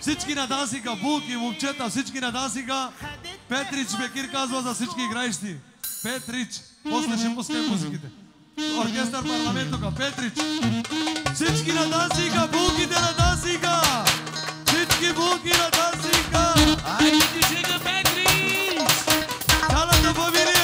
Всички на дансика, булки, момчета, всички на дансика. Петрич Бекир казва за всички играещи. Петрич, после ще пускай музиките. Оркестър парламент тук, Петрич. Всички на дансика, булките на дансика. Всички булки на дансика. Айде ти сега, Петрич! Цялата фамилия.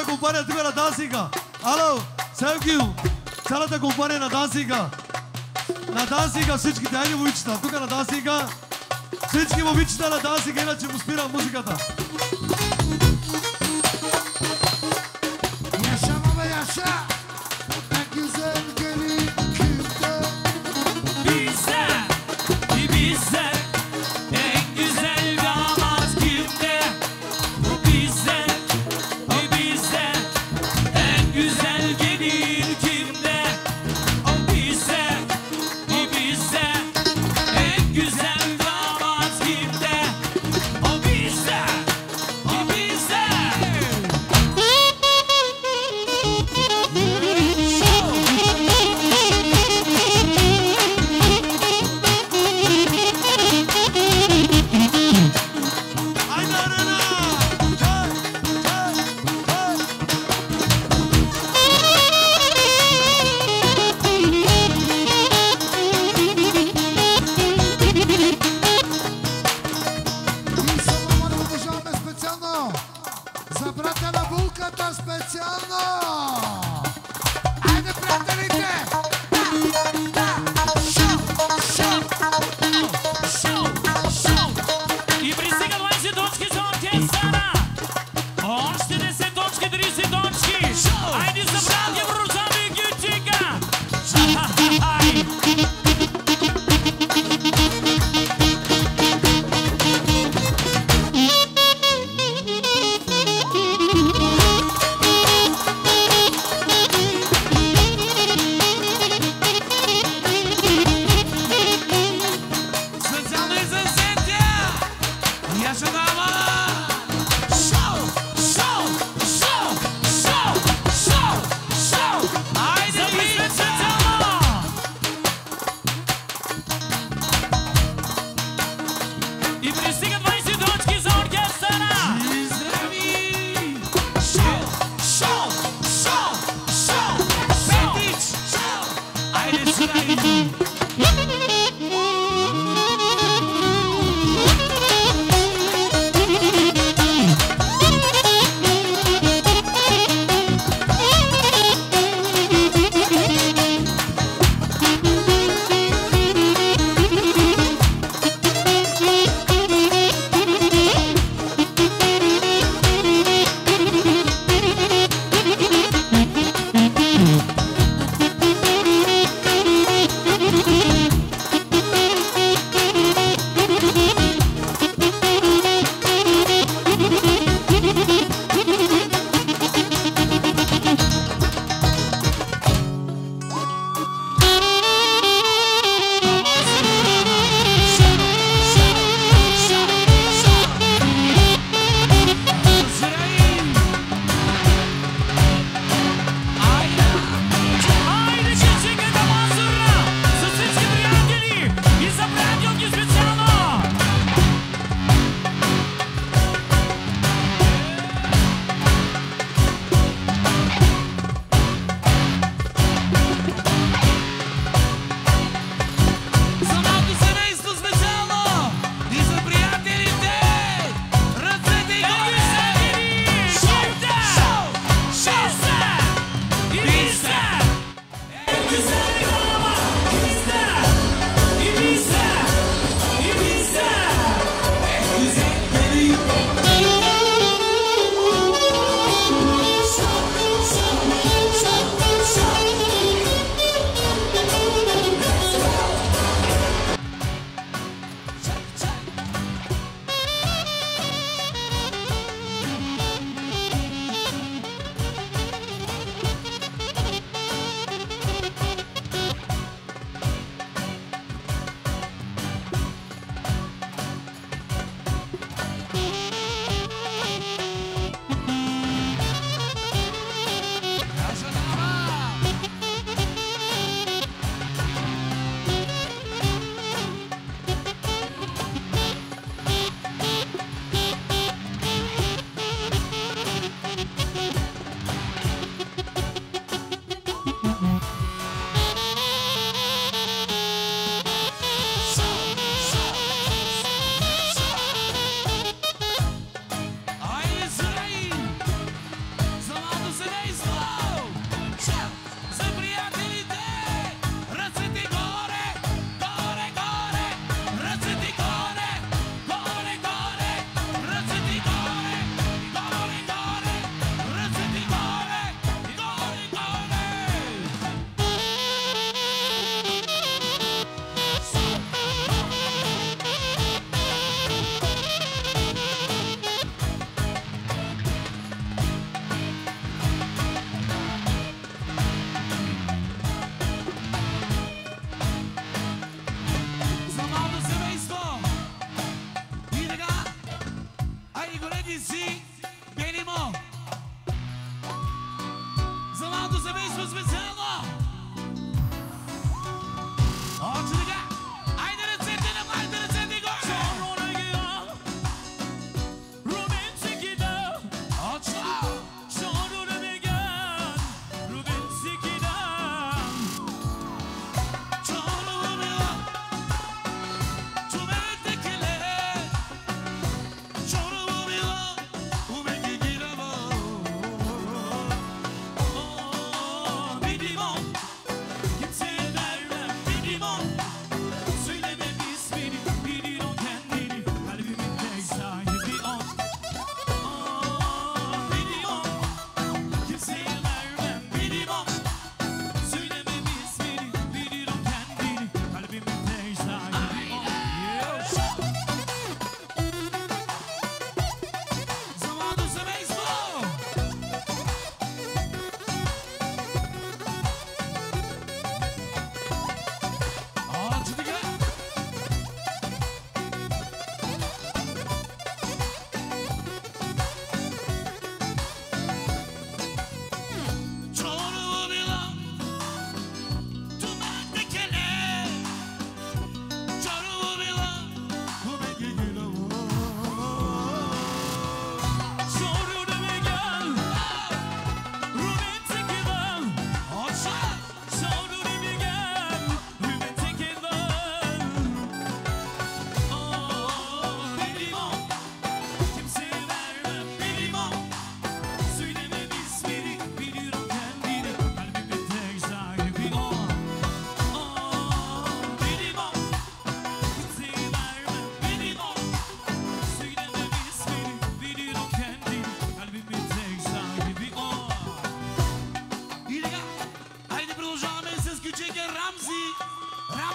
Селфи! Цялата компания тук на дансика! Ало! Селфи! Цялата компания на дансика! На дансика всичките! Айде момичета! Тук на дансика! Всички момичета на дансика, иначе му спирам музиката! Za brata na bułkata specjalno.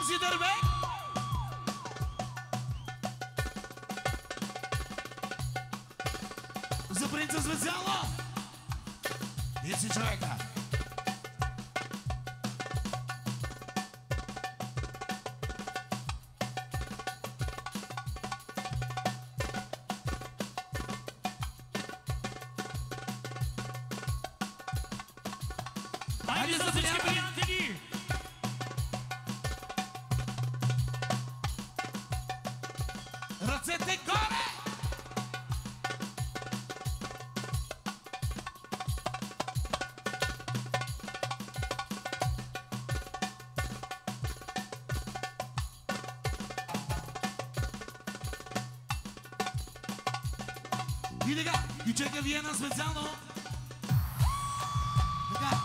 consider bhai За принца звезяло и си човека. Ръцете горе! И така, и чека ви една специално. Така.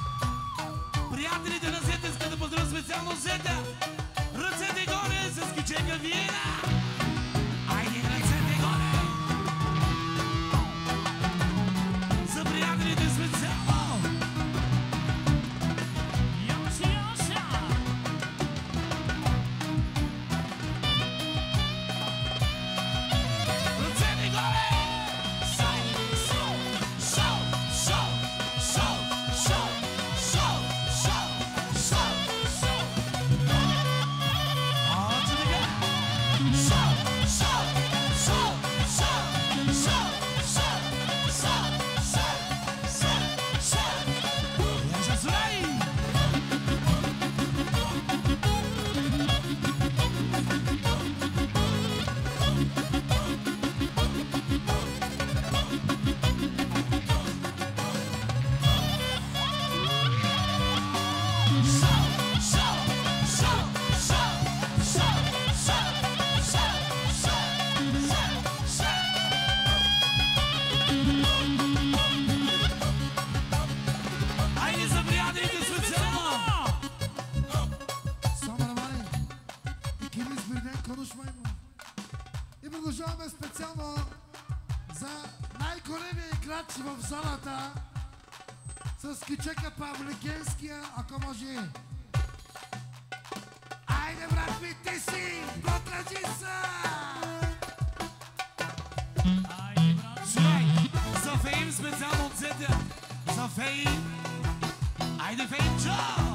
Приятелите на Зета искат да поздравят специално Зета. Ръцете горе с кичека Виена. бач в залата с кичека Павликенския, ако може. Айде, брат ми, ти си, потлъжи са! Слушай, за фейм специално от за фейм. Айде, фейм, чао!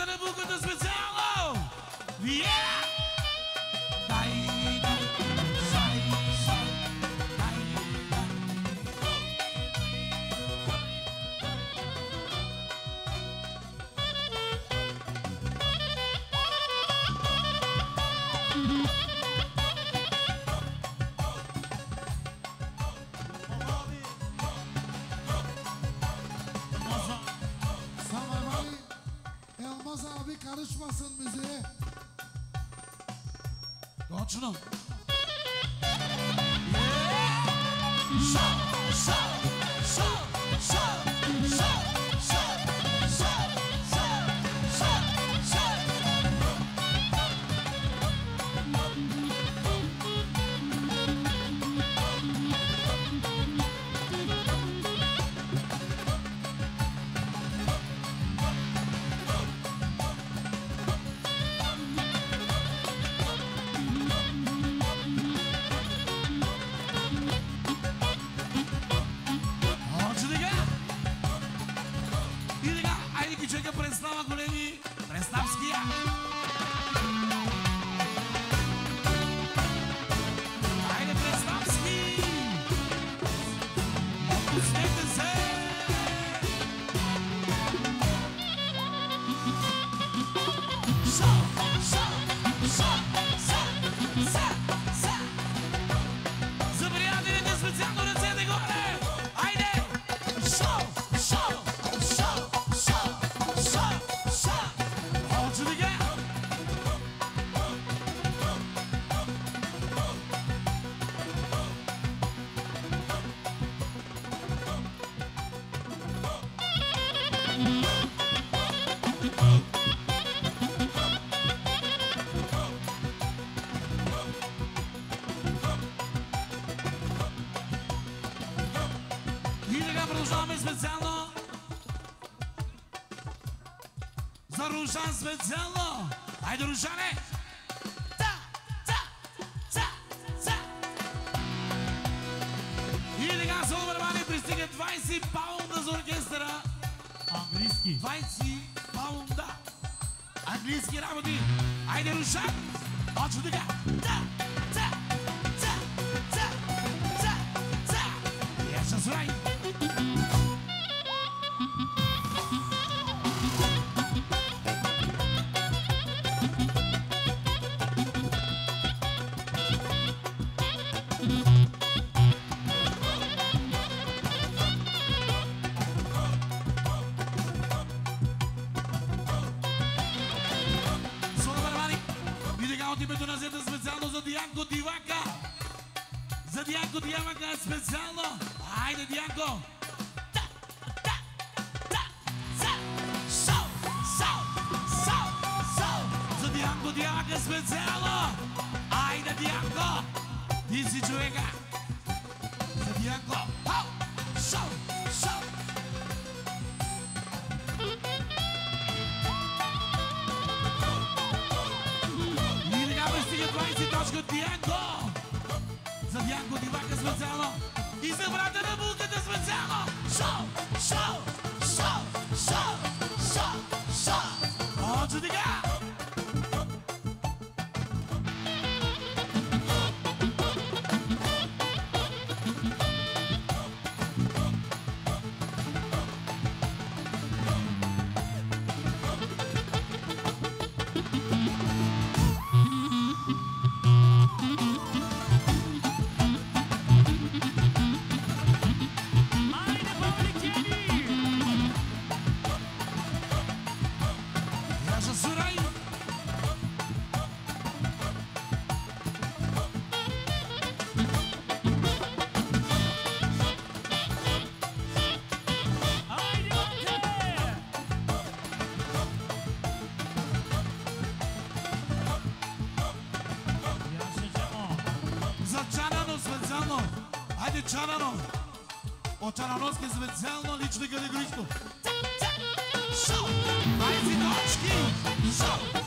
И за брата на karışmasın bizi. Kaçına. Продължаваме специално за Рушан специално. Айде, Рушане! Та, та, та, та. И така, Соломарвани пристига 20 паунда за оркестъра. Английски. 20 паунда. Английски работи. Айде, Рушан! Точно така. Та, от името на зета специално за Дианко Дивака. За Дианко Дивака специално. Айде, Дианко! Дианко Дивака специално. Айде, Дианко! Ти си човека. За Дианко. Хау, со, со. И така пристига 20 точка Дианко. За Дианко Дивака специално. И за брата на булката специално. Шо, шо, шо, шо, шо, шо. Още така. Айде Чанано. От Чанановски специално лично категорично. Шо! 20 точки! Шо!